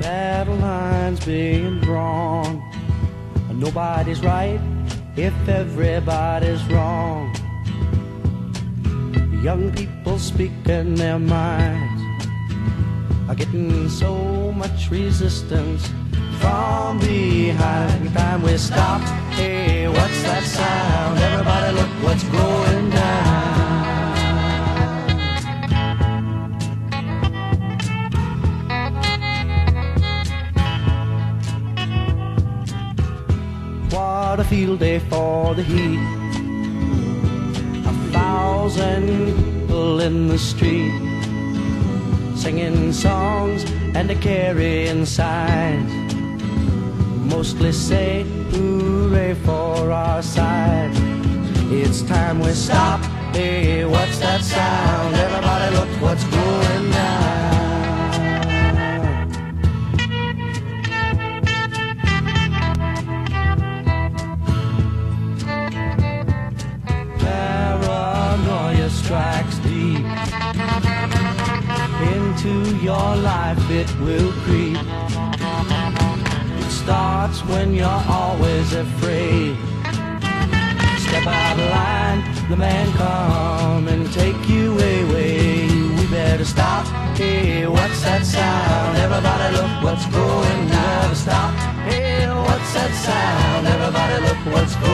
Battle lines being drawn. Nobody's right if everybody's wrong. Young people speaking their minds are getting so much resistance from behind. Time we stop. Hey, what's that sound? Everybody, look what's going down. What a field day for the heat A thousand people in the street singing songs and a carrying signs. Mostly say hooray for our side. It's time we stop. Hey, what's that sound? Everybody look what's going down. Strikes deep into your life, it will creep. It starts when you're always afraid. Step out of line, the man come and take you away. We better stop. Hey, what's that sound? Everybody look what's going down. Stop. Hey, what's that sound? Everybody look what's going.